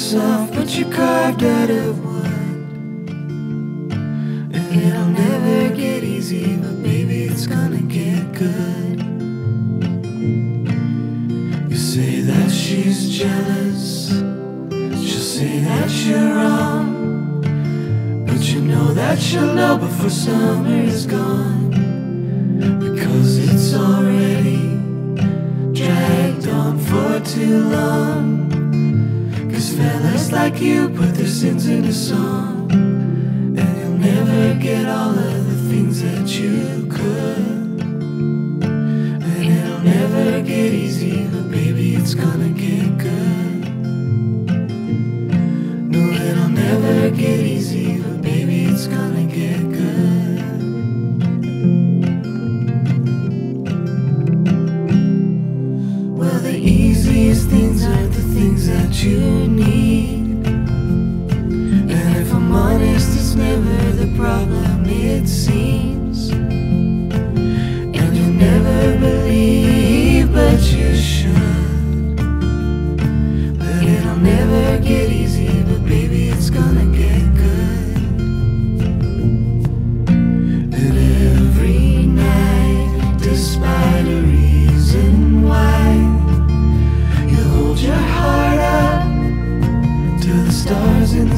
yourself, but you're carved out of wood. And it'll never get easy, but baby, it's gonna get good. You say that she's jealous, she'll say that you're wrong. But you know that she'll know before summer is gone. Because it's already dragged on for too long. Like you put their sins into song. And you'll never get all of the things that you could. And it'll never get easy, but baby, it's gonna get good. No, it'll never get easy, but baby, it's gonna get good. Well, the easiest things aren't the things that you need.